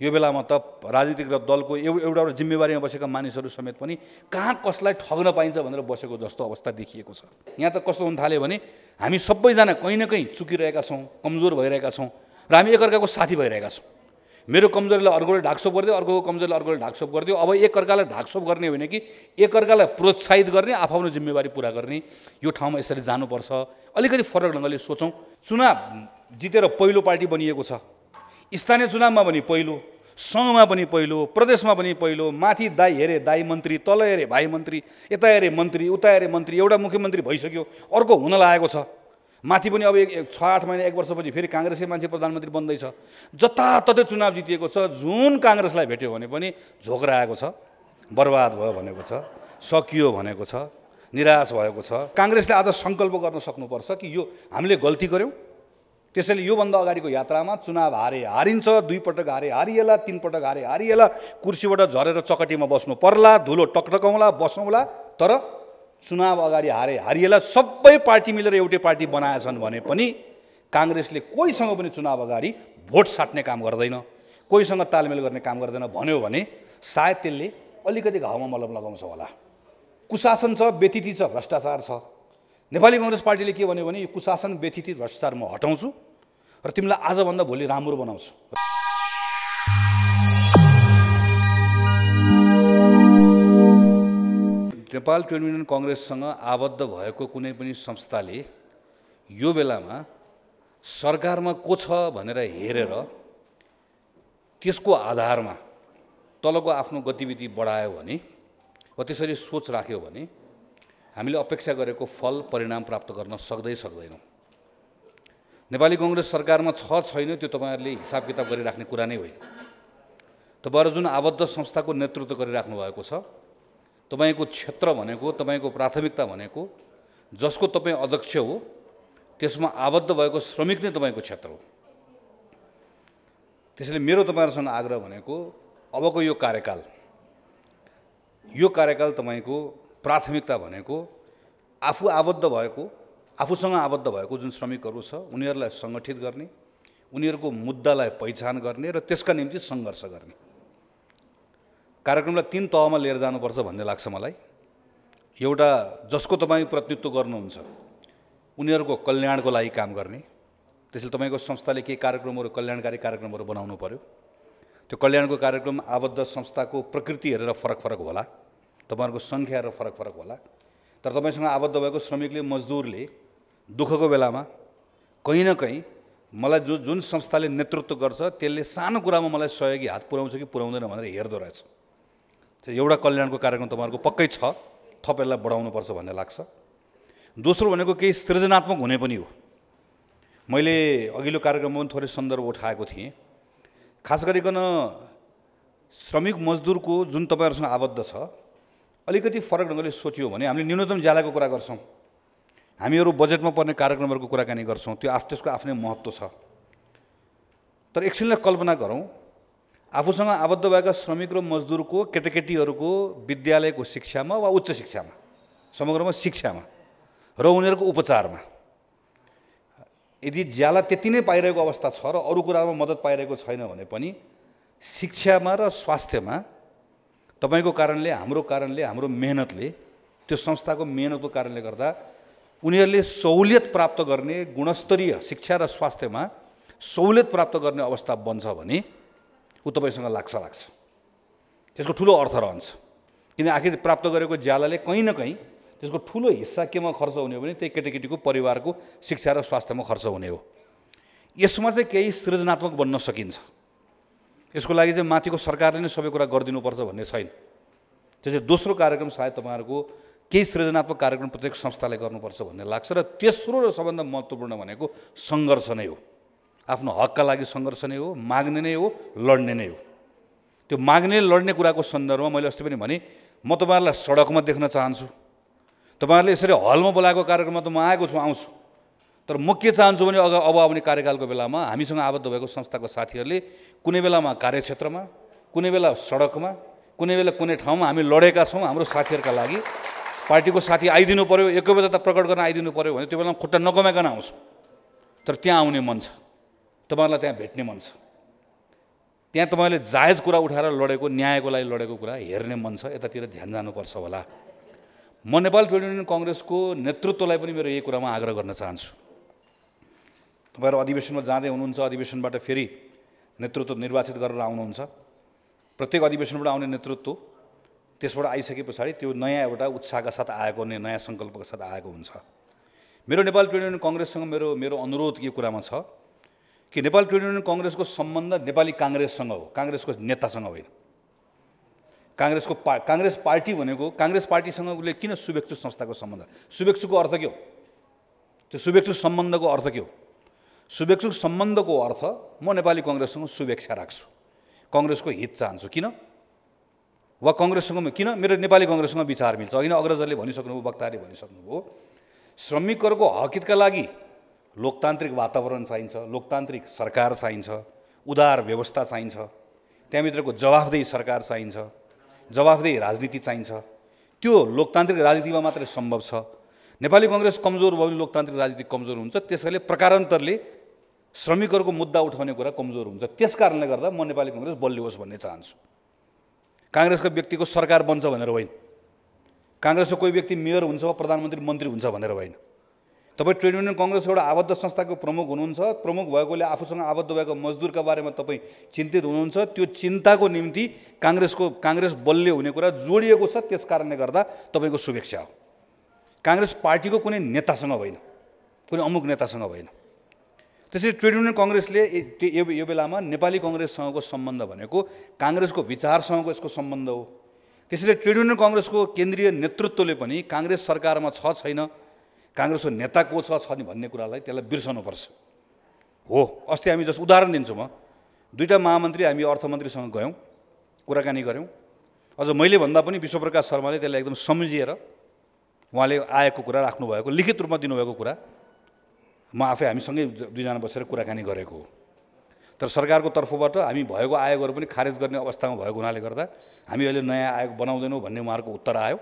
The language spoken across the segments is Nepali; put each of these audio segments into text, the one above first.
यो बेलामा त राजनीतिक र दलको एउ एउटा एउटा जिम्मेवारीमा बसेका मानिसहरू समेत पनि कहाँ कसलाई ठग्न पाइन्छ भनेर बसेको जस्तो अवस्था देखिएको छ। यहाँ त कस्तो हुन थाल्यो भने हामी सबैजना कहीँ न कहीँ चुकिरहेका छौँ कमजोर भइरहेका छौँ र हामी एकअर्काको साथी भइरहेका छौँ। मेरो कमजोरीलाई अर्कोले ढाकछोप गरिदियो अर्कोको कमजोरीलाई अर्कोले ढाकछोप गरिदियो। अब एकअर्कालाई ढाकछोप गर्ने होइन कि एकअर्कालाई प्रोत्साहित गर्ने आफ्नो जिम्मेवारी पुरा गर्ने यो ठाउँमा यसरी जानुपर्छ। अलिकति फरक ढङ्गले सोचौँ। चुनाव जितेर पहिलो पार्टी बनिएको छ। स्थानीय चुनावमा पनि पहिलो सङ्घमा पनि पहिलो प्रदेशमा पनि पहिलो माथि दाई हेरे दाई मन्त्री तल हेरे भाइ मन्त्री यता हेरे मन्त्री उता हेरे मन्त्री एउटा मुख्यमन्त्री भइसक्यो अर्को हुन लागेको छ। माथि पनि अब एक छ आठ महिना एक वर्षपछि फेरि काङ्ग्रेसकै मान्छे प्रधानमन्त्री बन्दैछ। जताततै चुनाव जितिएको छ जुन काङ्ग्रेसलाई भेट्यो भने पनि झोक्राएको छ बर्बाद भयो भनेको छ सकियो भनेको छ निराश भएको छ। काङ्ग्रेसले आज सङ्कल्प गर्न सक्नुपर्छ कि यो हामीले गल्ती गऱ्यौँ? त्यसैले योभन्दा अगाडिको यात्रामा चुनाव हारे हारिन्छ दुईपटक हारे हारिएला तिनपटक हारे हारिएला कुर्सीबाट झरेर चकटीमा बस्नु पर्ला धुलो टकटकाउँला बसौँला तर चुनाव अगाडि हारे हारिएला सबै पार्टी मिलेर एउटै पार्टी बनाएछन् भने पनि काङ्ग्रेसले कोहीसँग पनि चुनाव अगाडि भोट साट्ने काम गर्दैन कोहीसँग तालमेल गर्ने काम गर्दैन भन्यो भने सायद त्यसले अलिकति घाउमा मलम लगाउँछ होला। कुशासन छ व्यतिथि छ भ्रष्टाचार छ। नेपाली कङ्ग्रेस पार्टीले के भन्यो भने यो कुशासन व्यतिथि भ्रष्टाचार म हटाउँछु र तिमीलाई आजभन्दा भोलि राम्रो बनाउँछु। नेपाल ट्रेड युनियन कङ्ग्रेससँग आबद्ध भएको कुनै पनि संस्थाले यो बेलामा सरकारमा को छ भनेर हेरेर त्यसको आधारमा तलको आफ्नो गतिविधि बढायो भने वा त्यसरी सोच राख्यो भने हामीले अपेक्षा गरेको फल परिणाम प्राप्त गर्न सक्दै सक्दैनौँ। नेपाली कङ्ग्रेस सरकारमा छ छैन त्यो तपाईँहरूले हिसाब किताब गरिराख्ने कुरा नै होइन। तपाईँहरू जुन आबद्ध संस्थाको नेतृत्व गरिराख्नु भएको छ तपाईँको क्षेत्र भनेको तपाईँको प्राथमिकता भनेको जसको तपाईँ अध्यक्ष हो त्यसमा आबद्ध भएको श्रमिक नै तपाईँको क्षेत्र हो। त्यसैले मेरो तपाईँहरूसँग आग्रह भनेको अबको यो कार्यकाल यो कार्यकाल तपाईँको प्राथमिकता भनेको आफू आबद्ध भएको आफूसँग आबद्ध भएको जुन श्रमिकहरू छ उनीहरूलाई सङ्गठित गर्ने उनीहरूको मुद्दालाई पहिचान गर्ने र त्यसका निम्ति सङ्घर्ष गर्ने। कार्यक्रमलाई तिन तहमा लिएर जानुपर्छ भन्ने लाग्छ मलाई। एउटा जसको तपाईँ प्रतिनिधित्व गर्नुहुन्छ उनीहरूको कल्याणको लागि काम गर्ने। त्यसले तपाईँको संस्थाले केही कार्यक्रमहरू कल्याणकारी कार्यक्रमहरू बनाउनु पऱ्यो त्यो कल्याणको कार्यक्रम आबद्ध संस्थाको प्रकृति हेरेर फरक फरक होला। तपाईँहरूको सङ्ख्या हेरेर फरक फरक होला। तर तपाईँसँग आबद्ध भएको श्रमिकले मजदुरले दुःखको बेलामा कहीँ न कहीँ मलाई जो जुन संस्थाले नेतृत्व गर्छ त्यसले सानो कुरामा मलाई सहयोगी हात पुऱ्याउँछ कि पुऱ्याउँदैन भनेर हेर्दो रहेछ। त्यो एउटा कल्याणको कार्यक्रम तपाईँहरूको पक्कै छ थप यसलाई बढाउनुपर्छ भन्ने लाग्छ। दोस्रो भनेको केही सृजनात्मक हुने पनि हो। मैले अघिल्लो कार्यक्रममा पनि थोरै सन्दर्भ उठाएको थिएँ। खास गरिकन श्रमिक मजदुरको जुन तपाईँहरूसँग आबद्ध छ अलिकति फरक ढङ्गले सोच्यो भने हामीले न्यूनतम ज्यालाको कुरा गर्छौँ। हामीहरू बजेटमा पर्ने कार्यक्रमहरूको कुराकानी गर्छौँ। त्यो आफ त्यसको आफ्नै महत्त्व छ। तर एकछिनलाई कल्पना गरौँ आफूसँग आबद्ध भएका श्रमिक र मजदुरको केटाकेटीहरूको विद्यालयको शिक्षामा वा उच्च शिक्षामा समग्रमा शिक्षामा र उनीहरूको उपचारमा। यदि ज्याला त्यति नै पाइरहेको अवस्था छ र अरू कुरामा मद्दत पाइरहेको छैन भने पनि शिक्षामा र स्वास्थ्यमा तपाईँको कारणले हाम्रो कारणले हाम्रो मेहनतले त्यो संस्थाको मेहनतको कारणले गर्दा उनीहरूले सहुलियत प्राप्त गर्ने गुणस्तरीय शिक्षा र स्वास्थ्यमा सहुलियत प्राप्त गर्ने अवस्था बन्छ भने ऊ तपाईँसँग लाग्छ लाग्छ। त्यसको ठुलो अर्थ रहन्छ। किन आखिर प्राप्त गरेको ज्यालाले कहीँ न कहीँ त्यसको ठुलो हिस्सा केमा खर्च हुने हो भने त्यही केटाकेटीको परिवारको शिक्षा र स्वास्थ्यमा खर्च हुने हो। यसमा चाहिँ केही सृजनात्मक बन्न सकिन्छ। यसको लागि चाहिँ माथिको सरकारले नै सबै कुरा गरिदिनुपर्छ भन्ने छैन। त्यो चाहिँ दोस्रो कार्यक्रम सायद तपाईँहरूको केही सृजनात्मक कार्यक्रम प्रत्येक संस्थाले गर्नुपर्छ भन्ने लाग्छ र तेस्रो र सबभन्दा महत्त्वपूर्ण भनेको सङ्घर्ष नै हो। आफ्नो हकका लागि सङ्घर्ष नै हो माग्ने नै हो लड्ने नै हो। त्यो माग्ने लड्ने कुराको सन्दर्भमा मैले अस्ति पनि भने म तपाईँहरूलाई सडकमा देख्न चाहन्छु। तपाईँहरूले यसरी हलमा बोलाएको कार्यक्रममा त म आएको छु आउँछु। तर म के चाहन्छु भने अग अब आउने कार्यकालको बेलामा हामीसँग आबद्ध भएको संस्थाको साथीहरूले कुनै बेलामा कार्यक्षेत्रमा कुनै बेला सडकमा कुनै बेला कुनै ठाउँमा हामी लडेका छौँ हाम्रो साथीहरूका लागि पार्टीको साथी आइदिनु पऱ्यो एकैबद्धता प्रकट गर्न आइदिनु पऱ्यो भने त्यो बेलामा खुट्टा नकमाइकन आउँछु। तर त्यहाँ आउने मन छ। तपाईँहरूलाई त्यहाँ भेट्ने मन छ। त्यहाँ तपाईँले जायज कुरा उठाएर लडेको न्यायको लागि लडेको कुरा हेर्ने मन छ यतातिर ध्यान जानुपर्छ होला। म नेपाल ट्रेड युनियन कङ्ग्रेसको नेतृत्वलाई पनि मेरो यही कुरामा आग्रह गर्न चाहन्छु। तपाईँहरू अधिवेशनमा जाँदै हुनुहुन्छ अधिवेशनबाट फेरि नेतृत्व निर्वाचित गरेर आउनुहुन्छ। प्रत्येक अधिवेशनबाट आउने नेतृत्व त्यसबाट आइसके पछाडि त्यो नयाँ एउटा उत्साहका साथ आएको नै नयाँ सङ्कल्पका साथ आएको हुन्छ। मेरो नेपाल ट्रेड युनियन कङ्ग्रेससँग मेरो मेरो अनुरोध यो कुरामा छ कि नेपाल ट्रेड युनियन कङ्ग्रेसको सम्बन्ध नेपाली काङ्ग्रेससँग हो काङ्ग्रेसको नेतासँग होइन। काङ्ग्रेसको पा काङ्ग्रेस पार्टी भनेको काङ्ग्रेस पार्टीसँग उसले किन शुभेच्छु संस्थाको सम्बन्ध? शुभेच्छुको अर्थ के हो? त्यो शुभेच्छु सम्बन्धको अर्थ के हो? शुभेच्छु सम्बन्धको अर्थ म नेपाली कङ्ग्रेससँग शुभेच्छा राख्छु। कङ्ग्रेसको हित चाहन्छु। किन? वा कङ्ग्रेससँग किन? मेरो नेपाली कङ्ग्रेससँग विचार मिल्छ। अघि नै अग्रजले भनिसक्नुभयो वक्ताले भनिसक्नुभयो श्रमिकहरूको हकितका लागि लोकतान्त्रिक वातावरण चाहिन्छ लोकतान्त्रिक सरकार चाहिन्छ उदार व्यवस्था चाहिन्छ त्यहाँभित्रको जवाफदेही सरकार चाहिन्छ जवाफदेही राजनीति चाहिन्छ। त्यो लोकतान्त्रिक राजनीतिमा मात्रै सम्भव छ। नेपाली कङ्ग्रेस कमजोर भयो भने लोकतान्त्रिक राजनीति कमजोर हुन्छ। त्यसैले प्रकारान्तरले श्रमिकहरूको मुद्दा उठाउने कुरा कमजोर हुन्छ। त्यस कारणले गर्दा म नेपाली कङ्ग्रेस बलियो होस् भन्ने चाहन्छु। काङ्ग्रेसको व्यक्तिको सरकार बन्छ भनेर होइन। काङ्ग्रेसको कोही व्यक्ति मेयर हुन्छ वा प्रधानमन्त्री मन्त्री हुन्छ भनेर होइन। तपाईँ ट्रेड युनियन कङ्ग्रेसको एउटा आबद्ध संस्थाको प्रमुख हुनुहुन्छ प्रमुख भएकोले आफूसँग आबद्ध भएको मजदुरका बारेमा तपाईँ चिन्तित हुनुहुन्छ। त्यो चिन्ताको निम्ति काङ्ग्रेसको काङ्ग्रेस बलियो हुने कुरा जोडिएको छ। त्यस कारणले गर्दा तपाईँको शुभेच्छा हो। काङ्ग्रेस पार्टीको कुनै नेतासँग होइन। कुनै अमुक नेतासँग होइन। त्यसरी ट्रेड युनियन कङ्ग्रेसले यो बेलामा नेपाली कङ्ग्रेससँगको सम्बन्ध भनेको काङ्ग्रेसको विचारसँगको यसको सम्बन्ध हो। त्यसैले ट्रेड युनियन कङ्ग्रेसको केन्द्रीय नेतृत्वले पनि काङ्ग्रेस सरकारमा छ छैन काङ्ग्रेसको नेता को छ नि भन्ने कुरालाई त्यसलाई बिर्साउनुपर्छ हो अस्ति हामी जस्तो उदाहरण दिन्छु म। दुईवटा महामन्त्री हामी अर्थमन्त्रीसँग गयौँ कुराकानी गऱ्यौँ। अझ मैले भन्दा पनि विश्वप्रकाश शर्माले त्यसलाई एकदम सम्झिएर उहाँले आएको कुरा राख्नुभएको लिखित रूपमा दिनुभएको कुरा। म आफै हामीसँगै दुईजना बसेर कुराकानी गरेको हो। तर सरकारको तर्फबाट हामी भएको आयोगहरू पनि खारेज गर्ने अवस्थामा भएको हुनाले गर्दा हामी अहिले नयाँ आयोग बनाउँदैनौँ भन्ने उहाँहरूको उत्तर आयो।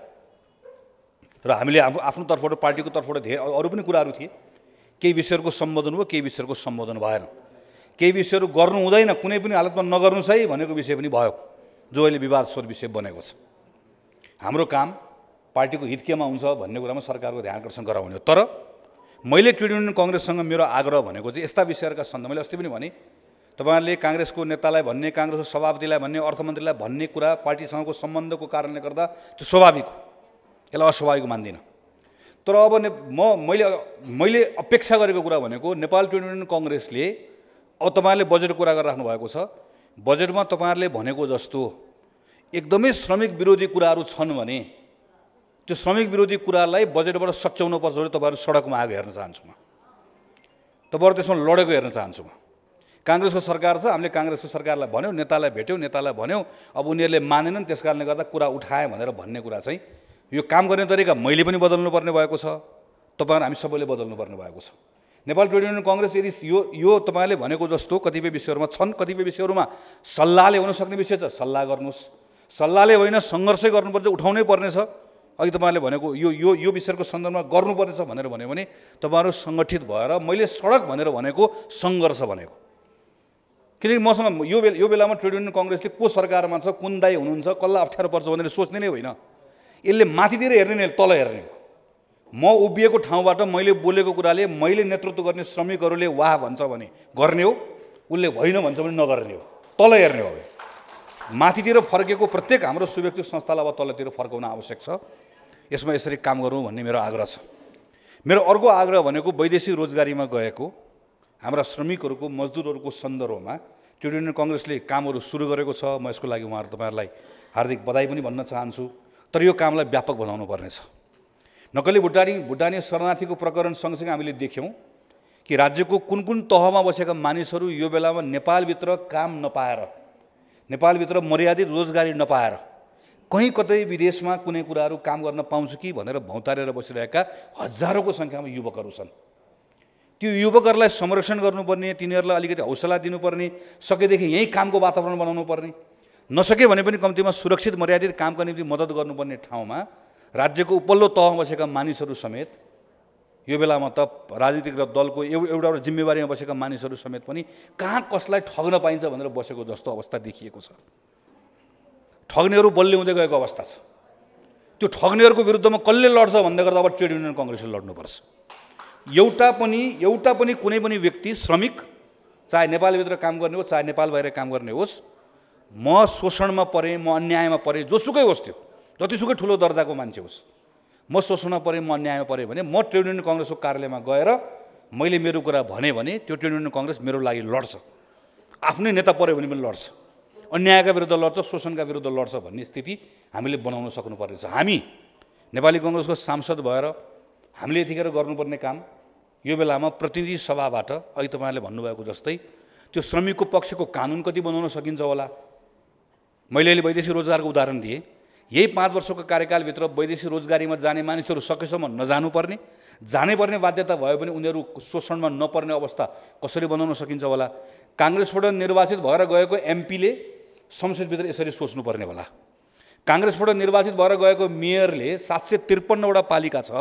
र हामीले आफू आफ्नो तर्फबाट पार्टीको तर्फबाट धेरै अरू पनि कुराहरू थिए। केही विषयहरूको सम्बोधन भयो केही विषयहरूको सम्बोधन भएन। केही विषयहरू गर्नु हुँदैन कुनै पनि हालतमा नगर्नुहोस् है भनेको विषय पनि भयो जो अहिले विवादस्वर विषय बनेको छ। हाम्रो काम पार्टीको हित केमा हुन्छ भन्ने कुरामा सरकारको ध्यान आकर्षण गराउने हो। तर मैले ट्रेड युनियन कङ्ग्रेससँग मेरो आग्रह भनेको चाहिँ यस्ता विषयहरूका सन्दर्भ मैले अस्ति पनि भने तपाईँहरूले काङ्ग्रेसको नेतालाई भन्ने काङ्ग्रेसको सभापतिलाई भन्ने अर्थमन्त्रीलाई भन्ने कुरा पार्टीसँगको सम्बन्धको कारणले गर्दा त्यो स्वाभाविक हो। यसलाई अस्वाभाविक मान्दिनँ। तर अब ने म मैले मैले अपेक्षा गरेको कुरा भनेको नेपाल ट्रेड युनियन कङ्ग्रेसले अब तपाईँहरूले बजेट कुरा गरिराख्नु भएको छ। बजेटमा तपाईँहरूले भनेको जस्तो एकदमै श्रमिक विरोधी कुराहरू छन् भने त्यो श्रमिक विरोधी कुरालाई बजेटबाट सच्याउनु पर्छ भने तपाईँहरू सडकमा आएको हेर्न चाहन्छु म। तपाईँहरू त्यसमा लडेको हेर्न चाहन्छु म। काङ्ग्रेसको सरकार छ हामीले काङ्ग्रेसको सरकारलाई भन्यौँ नेतालाई भेट्यौँ नेतालाई भन्यौँ अब उनीहरूले मानेनन् त्यस कारणले गर्दा कुरा उठाएँ भनेर भन्ने कुरा चाहिँ यो काम गर्ने तरिका मैले पनि बदल्नुपर्ने भएको छ तपाईँहरू हामी सबैले बदल्नुपर्ने भएको छ। नेपाल ट्रेड युनियन कङ्ग्रेस यदि यो यो तपाईँले भनेको जस्तो कतिपय विषयहरूमा छन् कतिपय विषयहरूमा सल्लाहले हुनसक्ने विषय छ। सल्लाह गर्नुहोस्। सल्लाहले होइन सङ्घर्षै गर्नुपर्छ उठाउनै पर्नेछ। अघि तपाईँहरूले भनेको यो यो यो विषयको सन्दर्भमा गर्नुपर्नेछ भनेर भन्यो भने तपाईँहरू सङ्गठित भएर मैले सडक भनेर भनेको सङ्घर्ष भनेको। किनकि मसँग यो बेला यो बेलामा ट्रेड युनियन कङ्ग्रेसले को सरकारमा छ कुन दाई हुनुहुन्छ कसलाई अप्ठ्यारो पर्छ भनेर सोच्ने नै होइन। यसले माथितिर हेर्ने नै तल हेर्ने म उभिएको ठाउँबाट मैले बोलेको कुराले मैले नेतृत्व गर्ने श्रमिकहरूले वाह भन्छ भने गर्ने हो उसले होइन भन्छ भने नगर्ने हो। तल हेर्ने हो। माथितिर फर्केको प्रत्येक हाम्रो शुभेच्छु संस्थालाई अब तलतिर फर्काउन आवश्यक छ। यसमा यसरी काम गरौँ भन्ने मेरो आग्रह छ। मेरो अर्को आग्रह भनेको वैदेशिक रोजगारीमा गएको हाम्रा श्रमिकहरूको मजदुरहरूको सन्दर्भमा ट्रेड युनियन कङ्ग्रेसले कामहरू सुरु गरेको छ। म यसको लागि उहाँहरू तपाईँहरूलाई हार्दिक बधाई पनि भन्न चाहन्छु तर यो कामलाई व्यापक बनाउनु पर्नेछ। नक्कली भुटानी भुटानी शरणार्थीको प्रकरण सँगसँगै हामीले देख्यौँ कि राज्यको कुन कुन तहमा बसेका मानिसहरू यो बेलामा नेपालभित्र काम नपाएर नेपालभित्र मर्यादित रोजगारी नपाएर कहीँ कतै विदेशमा कुनै कुराहरू काम गर्न पाउँछु कि भनेर भौतारेर बसिरहेका हजारौँको सङ्ख्यामा युवकहरू छन्। त्यो युवकहरूलाई संरक्षण गर्नुपर्ने तिनीहरूलाई अलिकति हौसला दिनुपर्ने सकेदेखि यहीँ कामको वातावरण बनाउनु पर्ने नसके भने पनि कम्तीमा सुरक्षित मर्यादित कामका निम्ति मद्दत गर्नुपर्ने ठाउँमा राज्यको उपल्लो तहमा बसेका मानिसहरू समेत यो बेलामा त राजनीतिक र दलको एउ एउटा एउटा जिम्मेवारीमा बसेका मानिसहरू समेत पनि कहाँ कसलाई ठग्न पाइन्छ भनेर बसेको जस्तो अवस्था देखिएको छ। ठग्नेहरू बलियो हुँदै गएको अवस्था छ। त्यो ठग्नेहरूको विरुद्धमा कसले लड्छ भन्दै गर्दा अब ट्रेड युनियन कङ्ग्रेसले लड्नुपर्छ एउटा पनि एउटा पनि कुनै पनि व्यक्ति श्रमिक चाहे नेपालभित्र काम गर्ने होस् चाहे नेपाल बाहिर काम गर्ने होस् म शोषणमा परेँ म अन्यायमा परेँ जोसुकै होस् त्यो। जतिसुकै ठुलो दर्जाको मान्छे होस्। म शोषणमा परेँ म अन्यायमा परेँ भने म ट्रेड युनियन कङ्ग्रेसको कार्यालयमा गएर मैले मेरो कुरा भने भने त्यो ट्रेड युनियन कङ्ग्रेस मेरो लागि लड्छ। आफ्नै नेता पऱ्यो भने पनि लड्छ। अन्यायका विरुद्ध लड्छ शोषणका विरुद्ध लड्छ भन्ने स्थिति हामीले बनाउन सक्नुपर्ने छ हामी नेपाली कङ्ग्रेसको सांसद भएर हामीले यतिखेर गर्नुपर्ने काम यो बेलामा प्रतिनिधि सभाबाट अहिले तपाईँहरूले भन्नुभएको जस्तै त्यो श्रमिकको पक्षको कानुन कति बनाउन सकिन्छ होला? मैले अहिले वैदेशिक रोजगारको उदाहरण दिएँ। यही पाँच वर्षको कार्यकालभित्र वैदेशिक रोजगारीमा जाने मानिसहरू सकेसम्म नजानुपर्ने जानै पर्ने बाध्यता भयो भने उनीहरू शोषणमा नपर्ने अवस्था कसरी बनाउन सकिन्छ होला? काङ्ग्रेसबाट निर्वाचित भएर गएको एमपीले संसदभित्र यसरी सोच्नुपर्ने होला। काङ्ग्रेसबाट निर्वाचित भएर गएको मेयरले सात सय त्रिपन्नवटा पालिका छ।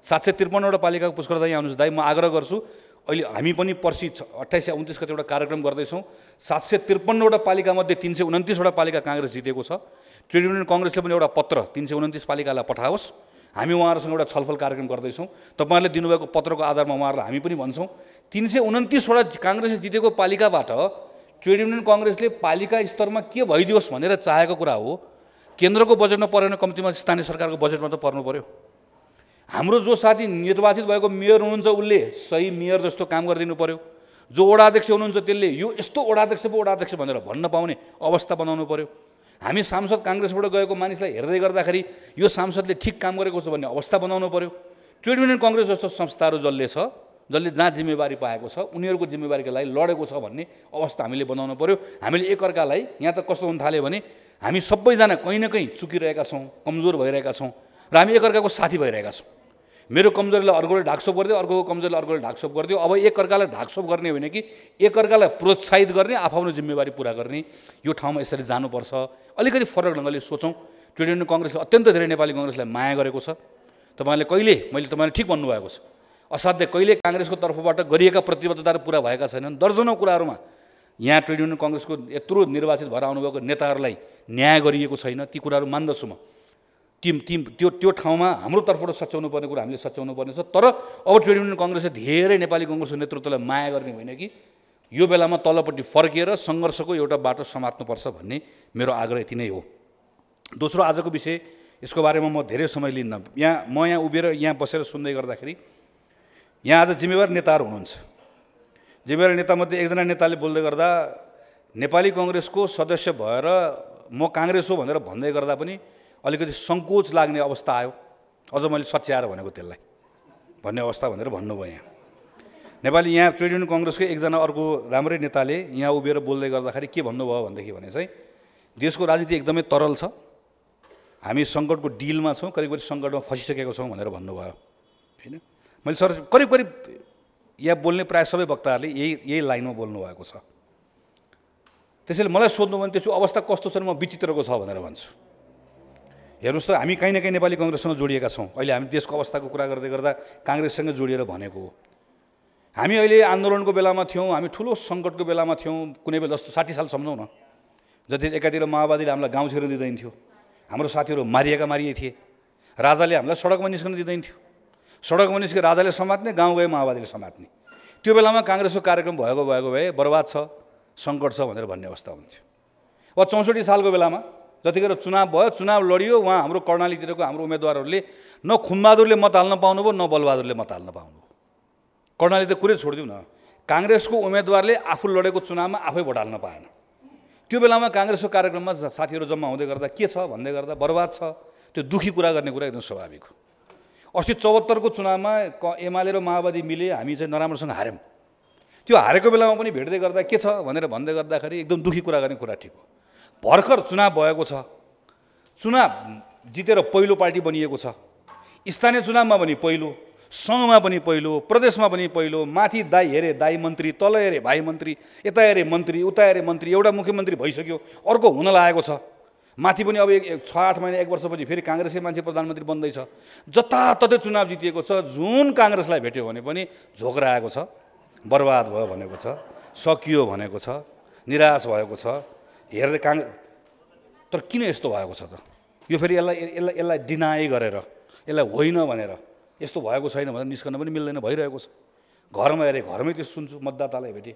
सात सय त्रिपन्नवटा पालिकाको पुष्कर दाई आउनुहोस् दाई म आग्रह गर्छु अहिले हामी पनि पर्सि अट्ठाइस सय उन्तिस गते एउटा कार्यक्रम गर्दैछौँ। सात सय त्रिपन्नवटा पालिकामध्ये तिन सय उन्तिसवटा पालिका काङ्ग्रेस जितेको छ। ट्रेड युनियन कङ्ग्रेसले पनि एउटा पत्र तिन सय उन्तिस पालिकालाई पठाओस्। हामी उहाँहरूसँग एउटा छलफल कार्यक्रम गर्दैछौँ। तपाईँहरूले दिनुभएको पत्रको आधारमा उहाँहरूलाई हामी पनि भन्छौँ। तिन सय उन्तिसवटा काङ्ग्रेसले जितेको पालिकाबाट ट्रेड युनियन कङ्ग्रेसले पालिका स्तरमा के भइदियोस् भनेर चाहेको कुरा हो केन्द्रको बजेटमा परेन कम्तीमा स्थानीय सरकारको बजेटमा त पर्नु पऱ्यो हाम्रो जो साथी निर्वाचित भएको मेयर हुनुहुन्छ उसले सही मेयर जस्तो काम गरिदिनु पऱ्यो जो वडाध्यक्ष हुनुहुन्छ त्यसले यो यस्तो वडाध्यक्ष पो वडाध्यक्ष भनेर भन्न पाउने अवस्था बनाउनु पऱ्यो हामी सांसद काङ्ग्रेसबाट गएको मानिसलाई हेर्दै गर्दाखेरि यो सांसदले ठिक काम गरेको छ भन्ने अवस्था बनाउनु पऱ्यो ट्रेड युनियन कङ्ग्रेस जस्तो संस्थाहरू जसले छ जसले जहाँ जिम्मेवारी पाएको छ उनीहरूको जिम्मेवारीको लागि लडेको छ भन्ने अवस्था हामीले बनाउनु पऱ्यो हामीले एकअर्कालाई यहाँ त कस्तो हुन थाल्यो भने हामी सबैजना कहीँ न कहीँ चुकिरहेका छौँ कमजोर भइरहेका छौँ र हामी एकअर्काको साथी भइरहेका छौँ। मेरो कमजोरीलाई अर्कोले ढाकसोप गरिदियो अर्को कमजोरीलाई अर्कोले ढाकसोप गरिदियो। अब एकअर्कालाई ढाकसोप गर्ने होइन कि एकअर्कालाई प्रोत्साहित गर्ने आफ्नो जिम्मेवारी पुरा गर्ने यो ठाउँमा यसरी जानुपर्छ। अलिकति फरक ढङ्गले सोचौँ। ट्रेड युनियन कङ्ग्रेसले अत्यन्त धेरै नेपाली कङ्ग्रेसलाई माया गरेको छ। तपाईँहरूले कहिले मैले तपाईँले ठिक भन्नुभएको छ। असाध्य कहिले काङ्ग्रेसको तर्फबाट गरिएका प्रतिबद्धताहरू पुरा भएका छैनन्। दर्जनौँ कुराहरूमा यहाँ ट्रेड युनियन कङ्ग्रेसको यत्रो निर्वाचित भएर आउनुभएको नेताहरूलाई न्याय गरिएको छैन। ती कुराहरू मान्दछु म। ती ती त्यो त्यो ठाउँमा हाम्रो तर्फबाट सच्याउनु पर्ने कुरा हामीले सच्याउनु पर्ने छ। तर अब ट्रेड युनियन कङ्ग्रेसले धेरै नेपाली कङ्ग्रेसको नेतृत्वलाई माया गर्ने होइन कि? यो बेलामा तल्लोपट्टि फर्किएर सङ्घर्षको एउटा बाटो समात्नुपर्छ भन्ने मेरो आग्रह यति नै हो। दोस्रो आजको विषय यसको बारेमा म धेरै समय लिन्न। यहाँ म यहाँ उभिएर यहाँ बसेर सुन्दै गर्दाखेरि यहाँ आज जिम्मेवार नेताहरू हुनुहुन्छ। जिम्मेवार नेतामध्ये एकजना नेताले बोल्दै गर्दा नेपाली कङ्ग्रेसको सदस्य भएर म काङ्ग्रेस हो भनेर भन्दै गर्दा पनि अलिकति सङ्कोच लाग्ने अवस्था आयो। अझ मैले सच्याएर भनेको त्यसलाई। भन्ने अवस्था भनेर भन्नुभयो यहाँ। नेपाली यहाँ ट्रेड युनियन कङ्ग्रेसकै एकजना अर्को राम्रै नेताले यहाँ उभिएर बोल्दै गर्दाखेरि के भन्नुभयो भनेदेखि भने चाहिँ देशको राजनीति एकदमै तरल छ। हामी सङ्कटको डिलमा छौँ करिब करिब सङ्कटमा फसिसकेको छौँ भनेर भन्नुभयो। होइन? मैले सर करिब करिब यहाँ बोल्ने प्रायः सबै वक्ताहरूले यही यही लाइनमा बोल्नुभएको छ। त्यसैले मलाई सोध्नु भने त्यसको अवस्था कस्तो छ म विचित्रको छ भनेर भन्छु। हेर्नुहोस् त हामी काहीँ न काहीँ नेपाली कङ्ग्रेससँग जोडिएका छौँ। अहिले हामी देशको अवस्थाको कुरा गर्दै गर्दा काङ्ग्रेससँग जोडिएर भनेको हो। हामी अहिले आन्दोलनको बेलामा थियौँ हामी ठुलो सङ्कटको बेलामा थियौँ कुनै बेला जस्तो साठी साल सम्झौँ न। जति एकातिर माओवादीले हामीलाई गाउँ छिर्न दिँदैन थियो। हाम्रो साथीहरू मारिएका मारिए थिए। राजाले हामीलाई सडकमा निस्कन दिँदैन थियो। सडकमा निस्के राजाले समात्ने गाउँ गए माओवादीले समात्ने। त्यो बेलामा काङ्ग्रेसको कार्यक्रम भएको भएको भए बर्बाद छ सङ्कट छ भनेर भन्ने अवस्था हुन्थ्यो। वा चौसठी सालको बेलामा जतिखेर चुनाव भयो चुनाव लडियो उहाँ हाम्रो कर्णालीतिरको हाम्रो उम्मेदवारहरूले न खुमबहादुरले मत हाल्न पाउनुभयो न बलबहादुरले मत हाल्न पाउनुभयो। कर्णाली त कुरै छोडिदिउँ न काङ्ग्रेसको उम्मेदवारले आफू लडेको चुनावमा आफै भोट हाल्न पाएन। त्यो बेलामा काङ्ग्रेसको कार्यक्रममा साथीहरू जम्मा हुँदै गर्दा के छ भन्दै गर्दा बर्बाद छ। त्यो दुःखी कुरा गर्ने कुरा एकदम स्वाभाविक हो। अस्ति चौहत्तरको चुनावमा क एमाले र माओवादी मिले हामी चाहिँ नराम्रोसँग हार्यौँ। त्यो हारेको बेलामा पनि भेट्दै गर्दा के छ भनेर भन्दै गर्दाखेरि एकदम दुःखी कुरा गर्ने कुरा ठिक हो। भर्खर चुनाव भएको छ। चुनाव जितेर पहिलो पार्टी बनिएको छ। स्थानीय चुनावमा पनि पहिलो सङ्घमा पनि पहिलो प्रदेशमा पनि पहिलो माथि दाई हेरे दाई मन्त्री तल हेरे भाइ मन्त्री यता हेरे मन्त्री उता हेरे मन्त्री एउटा मुख्यमन्त्री भइसक्यो अर्को हुन लागेको छ। माथि पनि अब एक छ आठ महिना एक वर्षपछि फेरि काङ्ग्रेसकै मान्छे प्रधानमन्त्री बन्दैछ। जताततै चुनाव जितिएको छ जुन काङ्ग्रेसलाई भेट्यो भने पनि झोक्राएको छ बर्बाद भयो भनेको छ सकियो भनेको छ निराश भएको छ हेर्दै काङ तर किन यस्तो भएको छ त? यो फेरि यसलाई यसलाई यसलाई डिनाई गरेर यसलाई होइन भनेर यस्तो भएको छैन भनेर निस्कन पनि मिल्दैन भइरहेको छ। घरमा हेरेँ घरमै त्यो सुन्छु मतदातालाई भेटेँ।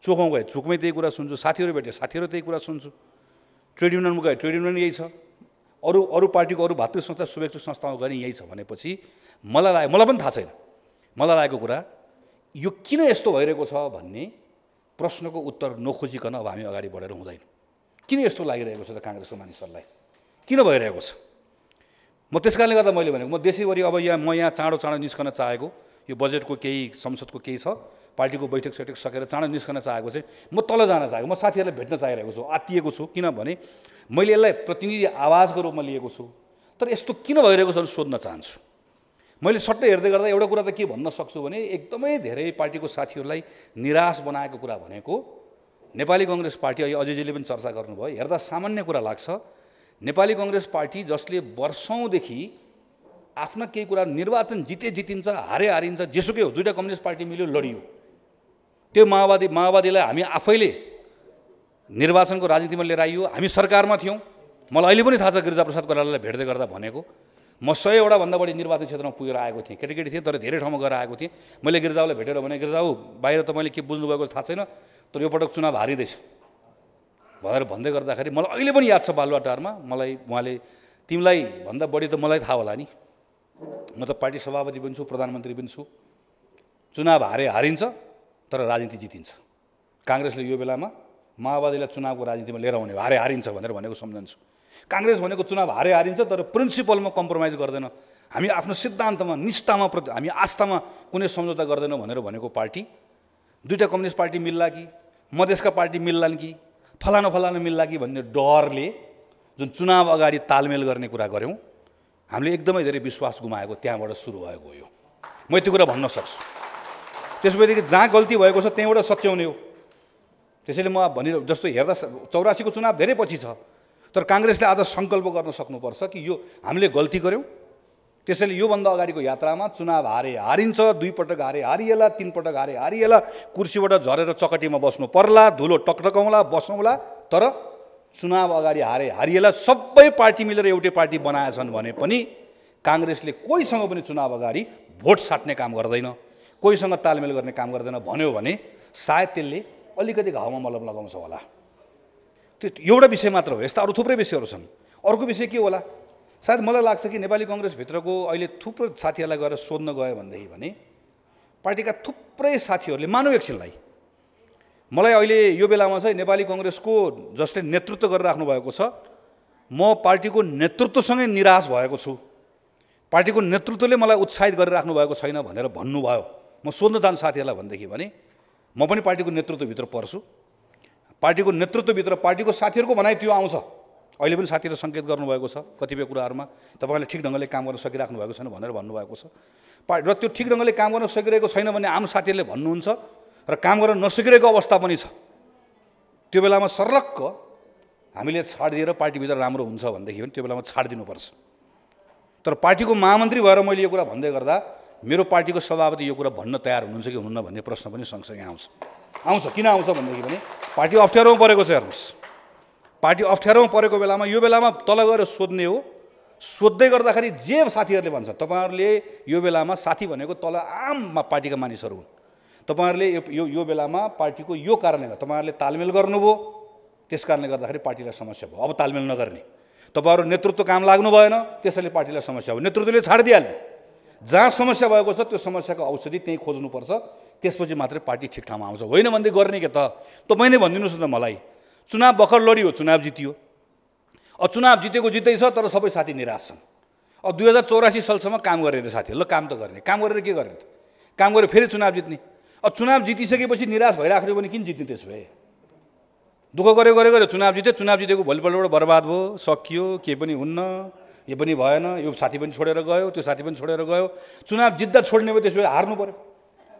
चोखौँ गएँ चोकमै त्यही कुरा सुन्छु साथीहरू भेटेँ साथीहरू त्यही कुरा सुन्छु। ट्रेड युनियनमा गएँ ट्रेड युनियन यही छ। अरू अरू पार्टीको अरू भातृ संस्था शुभेच्छु संस्थामा गएर यही छ भनेपछि मलाई लाग्यो मलाई पनि थाहा छैन। मलाई लागेको कुरा यो किन यस्तो भइरहेको छ भन्ने प्रश्नको उत्तर नखोजिकन अब हामी अगाडि बढेर हुँदैन। किन यस्तो लागिरहेको छ त काङ्ग्रेसको मानिसहरूलाई? किन भइरहेको छ? म त्यस कारणले गर्दा मैले भनेको म देशैभरि अब यहाँ म यहाँ चाँडो चाँडो निस्कन चाहेको यो बजेटको केही संसदको केही छ। पार्टीको बैठक सैठक सकेर चाँडो निस्कन चाहेको चाहिँ म तल जान चाहेको म साथीहरूलाई भेट्न चाहिरहेको छु आत्तिएको छु। किनभने मैले यसलाई प्रतिनिधि आवाजको रूपमा लिएको छु। तर यस्तो किन भइरहेको छ भने सोध्न चाहन्छु। मैले सट्टै हेर्दै गर्दा एउटा कुरा त के भन्न सक्छु भने एकदमै धेरै पार्टीको साथीहरूलाई निराश बनाएको कुरा भनेको नेपाली कङ्ग्रेस पार्टी अहिले अजयजीले पनि चर्चा गर्नुभयो हेर्दा सामान्य कुरा लाग्छ। नेपाली कङ्ग्रेस पार्टी जसले वर्षौँदेखि आफ्ना केही कुरा निर्वाचन जिते जितिन्छ हारे हारिन्छ जेसुकै हो दुइटा कम्युनिस्ट पार्टी मिल्यो लडियो। त्यो माओवादी माओवादीलाई हामी आफैले निर्वाचनको राजनीतिमा लिएर आइयो। हामी सरकारमा थियौँ। मलाई अहिले पनि थाहा छ गिरिजाप्रसाद कोइरालालाई भेट्दै गर्दा भनेको। म सयवटाभन्दा बढी निर्वाचन क्षेत्रमा पुगेर आएको थिएँ केटाकेटी थिएँ तर धेरै ठाउँमा गएर आएको थिएँ। मैले गिरिजाउलाई भेटेर भने गिरिजाउ बाहिर त मैले के बुझ्नुभएको थाहा छैन। तर यो पटक चुनाव हारिँदैछ। भनेर भन्दै गर्दाखेरि मलाई अहिले पनि याद छ बालुवाटारमा। मलाई उहाँले तिमीलाई भन्दा बढी त मलाई थाहा होला नि। म त पार्टी सभापति पनि छु प्रधानमन्त्री पनि छु। चुनाव हारे हारिन्छ। तर राजनीति जितिन्छ। काङ्ग्रेसले यो बेलामा माओवादीलाई चुनावको राजनीतिमा लिएर आउने हारे हारिन्छ भनेर भनेको सम्झन्छु। काङ्ग्रेस भनेको चुनाव हारे हारिन्छ तर प्रिन्सिपलमा कम्प्रोमाइज गर्दैन। हामी आफ्नो सिद्धान्तमा निष्ठामा प्रति हामी आस्थामा कुनै सम्झौता गर्दैनौँ भनेर भनेको पार्टी। दुईवटा कम्युनिस्ट पार्टी मिल्ला कि? मधेसका पार्टी मिल्लान् कि? फलानु फलानु मिल्ला कि भन्ने डरले जुन चुनाव अगाडि तालमेल गर्ने कुरा गऱ्यौँ हामीले एकदमै धेरै विश्वास गुमाएको त्यहाँबाट सुरु भएको हो यो। म यति कुरा भन्न सक्छु। त्यसपछि जहाँ गल्ती भएको छ त्यहीँबाट सच्याउने हो। त्यसैले म भनि जस्तो हेर्दा चौरासीको चुनाव धेरै पछि छ तर काङ्ग्रेसले आज सङ्कल्प गर्न सक्नुपर्छ कि यो हामीले गल्ती गऱ्यौँ त्यसैले योभन्दा अगाडिको यात्रामा चुनाव हारे हारिन्छ दुईपटक हारे हारिएला तिनपटक हारे हारिएला कुर्सीबाट झरेर चकटीमा बस्नु पर्ला धुलो टकटकाउँला बसौँला तर चुनाव अगाडि हारे हारिएला सबै पार्टी मिलेर एउटै पार्टी बनाएछन् भने पनि काङ्ग्रेसले कोहीसँग पनि चुनाव अगाडि भोट साट्ने काम गर्दैन। कोहीसँग तालमेल गर्ने काम गर्दैन भन्यो भने सायद त्यसले अलिकति घाउमा मलम लगाउँछ होला। त्यो एउटा विषय मात्र हो यस्ता अरू थुप्रै विषयहरू छन्। अर्को विषय के होला? सायद मलाई लाग्छ कि नेपाली कङ्ग्रेसभित्रको अहिले थुप्रो साथीहरूलाई गएर सोध्न गयो भनेदेखि भने पार्टीका थुप्रै साथीहरूले मानव एकछिनलाई। मलाई अहिले यो बेलामा चाहिँ नेपाली कङ्ग्रेसको जसले नेतृत्व गरिराख्नु भएको छ म पार्टीको नेतृत्वसँगै निराश भएको छु। पार्टीको नेतृत्वले मलाई उत्साहित गरिराख्नु भएको छैन भनेर भन्नुभयो। म सोध्न चाहन्छु साथीहरूलाई भनेदेखि भने म पनि पार्टीको नेतृत्वभित्र पर्छु। पार्टीको नेतृत्वभित्र पार्टीको साथीहरूको भनाइ त्यो आउँछ। अहिले पनि साथीहरू सङ्केत गर्नुभएको छ कतिपय कुराहरूमा। तपाईँले ठिक ढङ्गले काम गर्न सकिराख्नु भएको छैन भनेर भन्नुभएको छ। पा र त्यो ठिक ढङ्गले काम गर्न सकिरहेको छैन भने आम साथीहरूले भन्नुहुन्छ र काम गर्न नसकिरहेको अवस्था पनि छ। त्यो बेलामा सर्लक्क हामीले छाडिदिएर पार्टीभित्र राम्रो हुन्छ भनेदेखि पनि त्यो बेलामा छाडिदिनुपर्छ। तर पार्टीको महामन्त्री भएर मैले यो कुरा भन्दै गर्दा मेरो पार्टीको सभापति यो कुरा भन्न तयार हुनुहुन्छ कि हुन्न भन्ने प्रश्न पनि सँगसँगै आउँछ। आउँछ। किन आउँछ भनेदेखि भने पार्टी अप्ठ्यारोमा परेको छ हेर्नुहोस्। पार्टी अप्ठ्यारोमा परेको बेलामा यो बेलामा तल गएर सोध्ने हो। सोध्दै गर्दाखेरि जे साथीहरूले भन्छ तपाईँहरूले यो बेलामा साथी भनेको तल आम पार्टीका मानिसहरू हुन्। तपाईँहरूले यो यो बेलामा पार्टीको यो कारणले गर्दा तपाईँहरूले तालमेल गर्नुभयो। त्यस कारणले गर्दाखेरि पार्टीलाई समस्या भयो। अब तालमेल नगर्ने। तपाईँहरू नेतृत्व काम लाग्नु भएन त्यसैले पार्टीलाई समस्या भयो। नेतृत्वले छाडिदिइहाल्ने। जहाँ समस्या भएको छ त्यो समस्याको औषधि त्यहीँ खोज्नुपर्छ। त्यसपछि मात्रै पार्टी ठिक ठाउँमा आउँछ। होइन भन्दै गर्ने के त? तपाईँ नै भनिदिनुहोस् न मलाई। चुनाव भर्खर लडियो चुनाव जितियो। अब चुनाव जितेको जित्दैछ तर सबै साथी निराश छन्। अब दुई हजार चौरासी सालसम्म काम गरेर साथीहरू ल काम त गर्ने। काम गरेर के गर्ने त? काम गरेर फेरि चुनाव जित्ने। अब चुनाव जितिसकेपछि निराश भइराख्यो भने किन जित्ने त्यसो भए? दुःख गऱ्यो गऱ्यो गऱ्यो चुनाव जित्यो चुनाव जितेको भोलिपल्टबाट बर्बाद भयो सकियो केही पनि हुन्न। यो पनि भएन यो साथी पनि छोडेर गयो त्यो साथी पनि छोडेर गयो। चुनाव जित्दा छोड्ने भयो त्यसो भए हार्नु पऱ्यो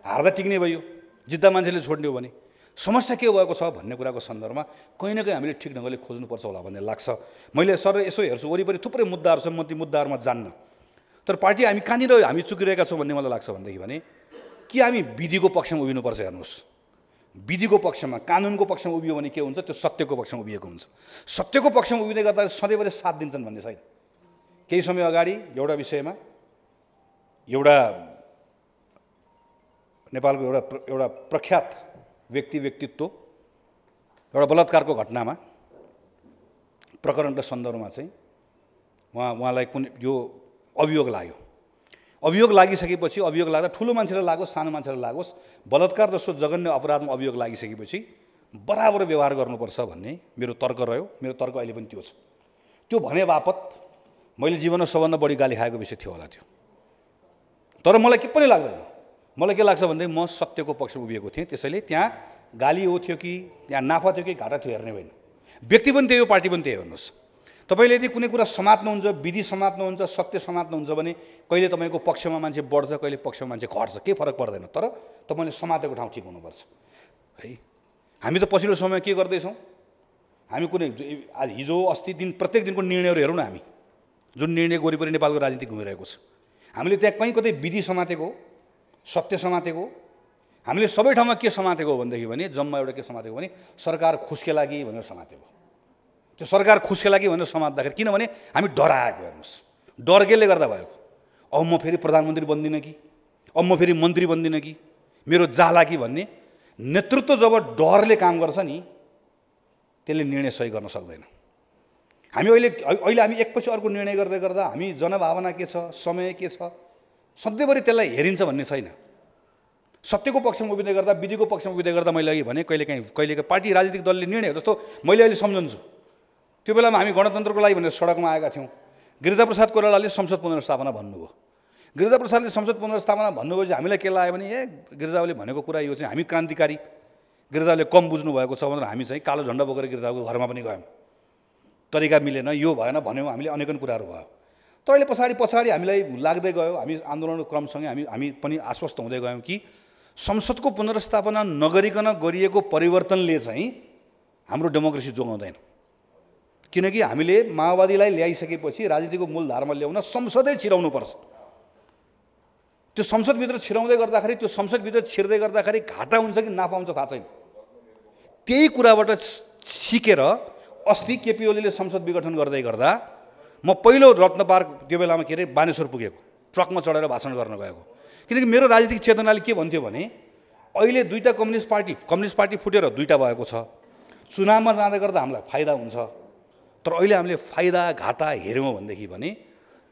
हार्दा टिक्ने भयो। जित्दा मान्छेले छोड्ने हो भने। समस्या के भएको छ भन्ने कुराको सन्दर्भमा कहीँ न कहीँ हामीले ठिक ढङ्गले खोज्नुपर्छ होला भन्ने लाग्छ। मैले सर यसो हेर्छु वरिपरि थुप्रै मुद्दाहरू छन् म ती मुद्दाहरूमा जान्न। तर पार्टी हामी कहाँनिर हामी चुकिरहेका छौँ भन्ने मलाई लाग्छ भनेदेखि भने कि हामी विधिको पक्षमा उभिनुपर्छ हेर्नुहोस्। विधिको पक्षमा कानुनको पक्षमा उभियो भने के हुन्छ? त्यो सत्यको पक्षमा उभिएको हुन्छ। सत्यको पक्षमा उभिँदै गर्दा सधैँभरि साथ दिन्छन् भन्ने छैन। केही समय अगाडि एउटा विषयमा एउटा नेपालको एउटा एउटा प्रख्यात व्यक्ति व्यक्तित्व एउटा बलात्कारको घटनामा प्रकरणको सन्दर्भमा चाहिँ उहाँ उहाँलाई कुन यो अभियोग लाग्यो। अभियोग लागिसकेपछि अभियोग लाग्दा ठुलो मान्छेलाई लागोस् सानो मान्छेलाई लागोस् बलात्कार जस्तो जघन्य अपराधमा अभियोग लागिसकेपछि बराबर व्यवहार गर्नुपर्छ भन्ने मेरो तर्क रह्यो। मेरो तर्क अहिले पनि त्यो छ। त्यो भने बापत मैले जीवनमा सबभन्दा बढी गाली खाएको विषय थियो होला त्यो। तर मलाई के पनि लाग्दैन। मलाई के लाग्छ भनेदेखि म सत्यको पक्षमा उभिएको थिएँ। त्यसैले त्यहाँ गाली हो थियो कि त्यहाँ नाफा थियो कि घाटा थियो हेर्ने होइन। व्यक्ति पनि त्यही हो पार्टी पनि त्यही हेर्नुहोस्। तपाईँले यदि कुनै कुरा समात्नुहुन्छ विधि समात्नुहुन्छ सत्य समात्नुहुन्छ भने कहिले तपाईँको पक्षमा मान्छे बढ्छ कहिले पक्षमा मान्छे घट्छ केही फरक पर्दैन। तर तपाईँले समातेको ठाउँ ठिक हुनुपर्छ। है? हामी त पछिल्लो समय के गर्दैछौँ? हामी कुनै आज हिजो अस्ति दिन प्रत्येक दिनको निर्णयहरू हेरौँ न हामी। जुन निर्णय वरिपरि नेपालको राजनीति घुमिरहेको छ। हामीले त्यहाँ कहीँ कतै विधि समातेको सत्य समातेको हामीले सबै ठाउँमा के समातेको हो भनेदेखि भने जम्मा एउटा के समातेको भने सरकार खुसके लागि भनेर समातेको त्यो सरकार खुसके लागि भनेर समात्दाखेरि किनभने हामी डराएको हेर्नुहोस्। डर केले गर्दा भएको अब म फेरि प्रधानमन्त्री बन्दिनँ कि? अब म फेरि मन्त्री बन्दिनँ कि? मेरो जाला कि भन्ने नेतृत्व जब डरले काम गर्छ नि त्यसले निर्णय सही गर्न सक्दैन। हामी अहिले अहिले हामी एकपछि अर्को निर्णय गर्दै गर्दा हामी जनभावना के छ समय के छ सधैँभरि त्यसलाई हेरिन्छ भन्ने छैन। सत्यको पक्षमा उभिँदै गर्दा विधिको पक्षमा उभिँदै गर्दा मैले अघि भने कहिलेकाहीँ कहिलेकाहीँ पार्टी राजनीतिक दलले निर्णय जस्तो मैले अहिले सम्झन्छु। त्यो बेलामा हामी गणतन्त्रको लागि भनेर सडकमा आएका थियौँ। गिरिजाप्रसाद कोइरालाले संसद पुनर्स्थापना भन्नुभयो। गिरिजाप्रसादले संसद पुनर्स्थापना भन्नुभयो चाहिँ हामीलाई के लाग्यो भने ए गिरिजाले भनेको कुरा यो चाहिँ हामी क्रान्तिकारी। गिरिजाले कम बुझ्नु भएको छ भनेर हामी चाहिँ कालो झन्डा बोकेर गिरिजाको घरमा पनि गयौँ। तरिका मिलेन यो भएन भन्यौँ हामीले अनेकन कुराहरू भयो। तर अहिले पछाडि पछाडि हामीलाई लाग्दै गयो हामी आन्दोलनको क्रमसँगै हामी हामी पनि आश्वस्त हुँदै गयौँ कि संसदको पुनर्स्थापना नगरिकन गरिएको परिवर्तनले चाहिँ हाम्रो डेमोक्रेसी जोगाउँदैन। किनकि हामीले माओवादीलाई ल्याइसकेपछि राजनीतिको मूलधारमा ल्याउन संसदै छिराउनुपर्छ। त्यो संसदभित्र छिराउँदै गर्दाखेरि त्यो संसदभित्र छिर्दै गर्दाखेरि घाटा हुन्छ कि नाफा हुन्छ थाहा छैन। त्यही कुराबाट सिकेर अस्ति केपी ओलीले संसद विघटन गर्दै गर्दा म पहिलो रत्न पार्क त्यो बेलामा के अरे बानेश्वर पुगेको। ट्रकमा चढेर भाषण गर्न गएको। किनकि मेरो राजनीतिक चेतनाले के भन्थ्यो भने अहिले दुईवटा कम्युनिस्ट पार्टी कम्युनिस्ट पार्टी फुटेर दुईवटा भएको छ। चुनावमा जाँदै गर्दा हामीलाई फाइदा हुन्छ। तर अहिले हामीले फाइदा घाटा हेऱ्यौँ भनेदेखि भने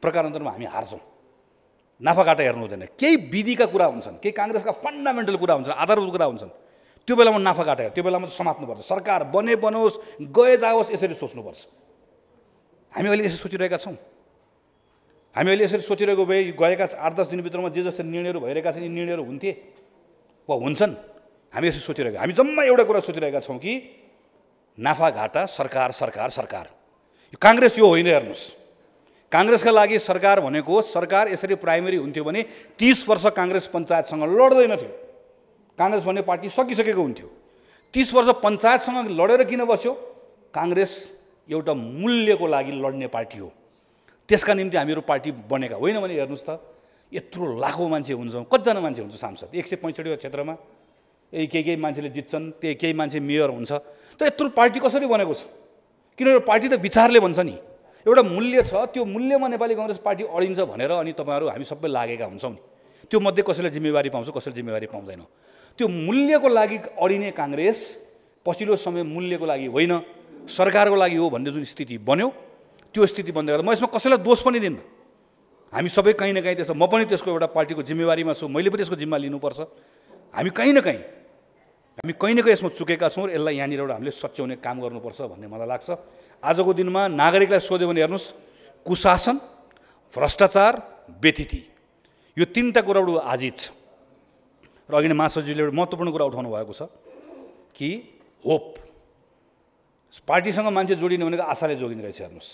प्रकारान्तरमा हामी हार्छौँ। नाफा घाटा हेर्नु हुँदैन। केही विधिका कुरा हुन्छन् केही काङ्ग्रेसका फन्डामेन्टल कुरा हुन्छन् आधारभूत कुरा हुन्छन्। त्यो बेलामा नाफा घाटा त्यो बेलामा समात्नुपर्छ। सरकार बने बनोस् गए जाओस् यसरी सोच्नुपर्छ। हामी अहिले यसरी सोचिरहेका छौँ। हामी अहिले यसरी सोचिरहेको भए गएका आठ दस दिनभित्रमा जे जस्तो निर्णयहरू भइरहेका छन् यी निर्णयहरू हुन्थे वा हुन्छन् हामी यसरी सोचिरहेका। हामी जम्मा एउटा कुरा सोचिरहेका छौँ कि नाफा घाटा सरकार सरकार सरकार। यो काङ्ग्रेस यो होइन हेर्नुहोस्। काङ्ग्रेसका लागि सरकार भनेको सरकार यसरी प्राइमेरी हुन्थ्यो भने तिस वर्ष काङ्ग्रेस पञ्चायतसँग लड्दैनथ्यो काङ्ग्रेस भन्ने पार्टी सकिसकेको हुन्थ्यो। तिस वर्ष पञ्चायतसँग लडेर किन बस्यो? काङ्ग्रेस एउटा मूल्यको लागि लड्ने पार्टी हो। त्यसका निम्ति हामीहरू पार्टी बनेका होइन भने हेर्नुहोस् त यत्रो लाखौँ मान्छे हुन्छौँ। कतिजना मान्छे हुन्छ? सांसद। एक सय पैँसठीवटा क्षेत्रमा यही केही केही मान्छेले जित्छन् त्यही केही मान्छे मेयर हुन्छ। त यत्रो पार्टी कसरी बनेको छ? किनभने पार्टी त विचारले भन्छ नि। एउटा मूल्य छ त्यो मूल्यमा नेपाली कङ्ग्रेस पार्टी अडिन्छ भनेर अनि तपाईँहरू हामी सबै लागेका हुन्छौँ नि। त्यो मध्ये कसैलाई जिम्मेवारी पाउँछ कसैले जिम्मेवारी पाउँदैन। त्यो मूल्यको लागि अडिने काङ्ग्रेस पछिल्लो समय मूल्यको लागि होइन सरकारको लागि हो भन्ने जुन स्थिति बन्यो त्यो स्थिति बन्दै गर्दा म यसमा कसैलाई दोष पनि दिन्न। हामी सबै कहीँ न कहीँ त्यसो म पनि त्यसको एउटा पार्टीको जिम्मेवारीमा छु मैले पनि यसको जिम्मा लिनुपर्छ। हामी कहीँ न कहीँ हामी कहीँ न कहीँ यसमा चुकेका छौँ र यसलाई यहाँनिर एउटा हामीले सच्याउने काम गर्नुपर्छ भन्ने मलाई लाग्छ। आजको दिनमा नागरिकलाई सोध्यो भने हेर्नुहोस् कुशासन भ्रष्टाचार व्यतिथि यो तिनवटा कुराहरू आजित छ। र अघि नै महासचिवले एउटा महत्त्वपूर्ण कुरा उठाउनु भएको छ कि होप। पार्टीसँग मान्छे जोडिने भनेको आशाले जोगिने रहेछ हेर्नुहोस्।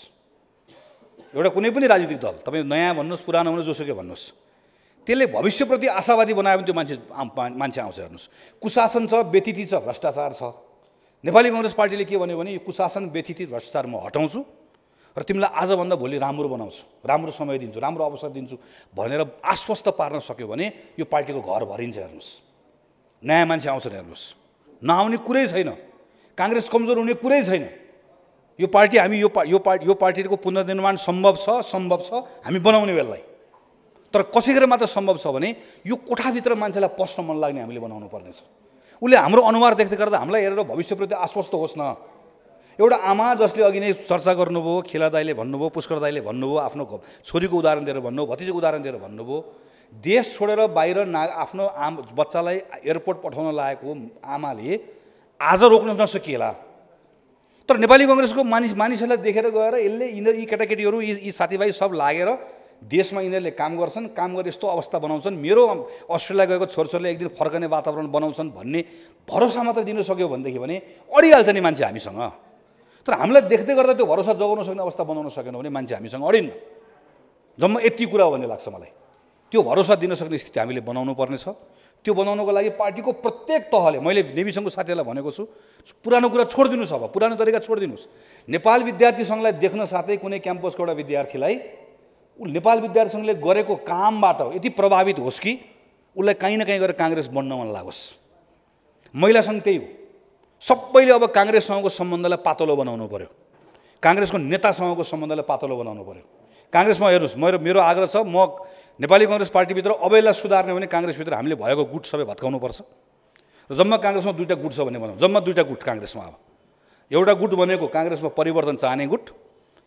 एउटा कुनै पनि राजनीतिक दल तपाईँ नयाँ भन्नुहोस् पुरानो भन्नुहोस् जोसुकै भन्नुहोस् त्यसले भविष्यप्रति आशावादी बनायो भने त्यो मान्छे मान्छे आउँछ हेर्नुहोस्। कुशासन छ व्यतिथि छ भ्रष्टाचार छ। नेपाली कङ्ग्रेस पार्टीले के भन्यो भने यो कुशासन व्यतिथि भ्रष्टाचार म हटाउँछु। र तिमीलाई आजभन्दा भोलि राम्रो बनाउँछु राम्रो समय दिन्छु राम्रो अवसर दिन्छु भनेर आश्वस्त पार्न सक्यो भने यो पार्टीको घर भरिन्छ हेर्नुहोस्। नयाँ मान्छे आउँछन् हेर्नुहोस्। नआउने कुरै छैन। काङ्ग्रेस कमजोर हुने कुरै छैन। यो पार्टी हामी यो पा यो पार्टी यो पार्टीको पुनर्निर्माण सम्भव छ सम्भव छ हामी बनाउने बेललाई। तर कसै गरेर मात्र सम्भव छ भने यो कोठाभित्र मान्छेलाई पस्न मन लाग्ने हामीले बनाउनु पर्नेछ। उसले हाम्रो अनुहार देख्दै गर्दा हामीलाई हेरेर भविष्यप्रति आश्वस्त होस् न। एउटा आमा जसले अघि नै चर्चा गर्नुभयो खेला दाईले भन्नुभयो पुष्कर दाईले भन्नुभयो आफ्नो छोरीको उदाहरण दिएर भन्नुभयो भतिजीको उदाहरण दिएर भन्नुभयो देश छोडेर बाहिर ना आफ्नो आम बच्चालाई एयरपोर्ट पठाउन लागेको आमाले आज रोक्न नसकिएला। तर नेपाली कङ्ग्रेसको मानिस मानिसहरूलाई देखेर गएर यसले यिनीहरू यी केटाकेटीहरू यी यी साथीभाइ सब लागेर देशमा यिनीहरूले काम गर्छन् काम गरेर यस्तो अवस्था बनाउँछन्। मेरो अस्ट्रेलिया गएको छोरछोरीले एक दिन फर्कने वातावरण बनाउँछन् भन्ने भरोसा मात्र दिन सक्यो भनेदेखि भने अडिहाल्छ नि मान्छे हामीसँग। तर हामीलाई देख्दै गर्दा त्यो भरोसा जोगाउन सक्ने अवस्था बनाउन सकेन भने मान्छे हामीसँग अडिन्न। जम्मा यति कुरा हो भन्ने लाग्छ मलाई। त्यो भरोसा दिन सक्ने स्थिति हामीले बनाउनु पर्नेछ। त्यो बनाउनको लागि पार्टीको प्रत्येक तहले मैले नेवी सङ्घको साथीहरूलाई भनेको छु पुरानो कुरा छोडिदिनुहोस् अब पुरानो तरिका छोडिदिनुहोस्। नेपाल विद्यार्थी सङ्घलाई देख्न साथै कुनै क्याम्पसको एउटा विद्यार्थीलाई ऊ नेपाल विद्यार्थी सङ्घले गरेको कामबाट यति प्रभावित होस् कि उसलाई काहीँ न काहीँ गएर काङ्ग्रेस बन्न मन लागोस्। महिला सङ्घ त्यही हो। सबैले अब काङ्ग्रेससँगको सम्बन्धलाई पातलो बनाउनु पऱ्यो काङ्ग्रेसको नेतासँगको सम्बन्धलाई पातलो बनाउनु पऱ्यो काङ्ग्रेसमा हेर्नुहोस् मेरो मेरो आग्रह छ म नेपाली कङ्ग्रेस पार्टीभित्र अबैलाई सुधार्ने भने काङ्ग्रेसभित्र हामीले भएको गुट सबै भत्काउनुपर्छ र जम्मा काङ्ग्रेसमा दुईवटा गुट छ भन्ने भनौँ जम्मा दुईवटा गुट काङ्ग्रेसमा अब। एउटा गुट भनेको काङ्ग्रेसमा परिवर्तन चाहने गुट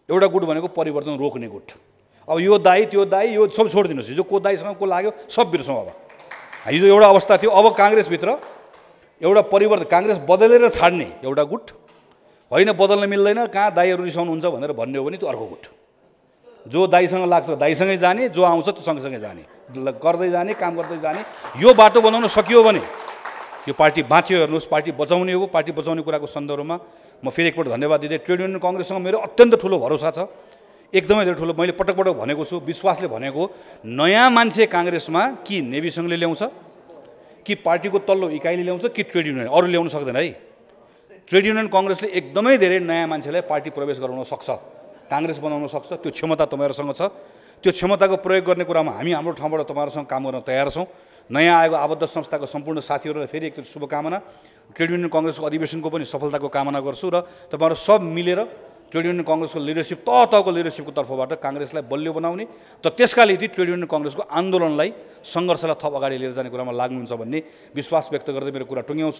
एउटा गुट भनेको परिवर्तन रोक्ने गुट। अब यो दाई त्यो दाई यो सब छोडिदिनुहोस्। हिजो को दाईसँग को लाग्यो सब बिर्सौँ अब। हिजो एउटा अवस्था थियो अब काङ्ग्रेसभित्र एउटा परिवर्तन काङ्ग्रेस बदलेर छाड्ने एउटा गुट। होइन बदल्न मिल्दैन कहाँ दाईहरू रिसाउनुहुन्छ भनेर भन्ने हो भने त्यो अर्को गुट। जो दाईसँग लाग्छ दाईसँगै जाने जो आउँछ त्यो सँगसँगै जाने। गर्दै जाने काम गर्दै जाने। यो बाटो बनाउन सकियो भने यो पार्टी बाँच्यो हेर्नुहोस् पार्टी बचाउने हो। पार्टी बचाउने कुराको सन्दर्भमा म फेरि एकपल्ट धन्यवाद दिँदै ट्रेड युनियन कङ्ग्रेससँग मेरो अत्यन्त ठुलो भरोसा छ। एकदमै धेरै ठुलो मैले पटक पटक भनेको छु विश्वासले भनेको नयाँ मान्छे काङ्ग्रेसमा कि नेवी सङ्घले ल्याउँछ? कि पार्टीको तल्लो इकाइले ल्याउँछ कि ट्रेड युनियन? अरू ल्याउन सक्दैन है। ट्रेड युनियन कङ्ग्रेसले एकदमै धेरै नयाँ मान्छेलाई पार्टी प्रवेश गराउन सक्छ। काङ्ग्रेस बनाउन सक्छ। त्यो क्षमता तपाईँहरूसँग छ। त्यो क्षमताको प्रयोग गर्ने कुरामा हामी हाम्रो ठाउँबाट तपाईँहरूसँग काम गर्न तयार छौँ। नयाँ आएको आबद्ध संस्थाको सम्पूर्ण साथीहरूलाई फेरि एक शुभकामना। ट्रेड युनियन कङ्ग्रेसको अधिवेशनको पनि सफलताको कामना गर्छु र तपाईँहरू सब मिलेर ट्रेड युनियन कङ्ग्रेसको लिडरसिप तह तहको लिडरसिपको तर्फबाट काङ्ग्रेसलाई बलियो बनाउने त त्यसका निम्ति ट्रेड युनियन कङ्ग्रेसको आन्दोलनलाई सङ्घर्षलाई थप अगाडि लिएर जाने कुरामा लाग्नुहुन्छ भन्ने विश्वास व्यक्त गर्दै मेरो कुरा टुङ्ग्याउँछु।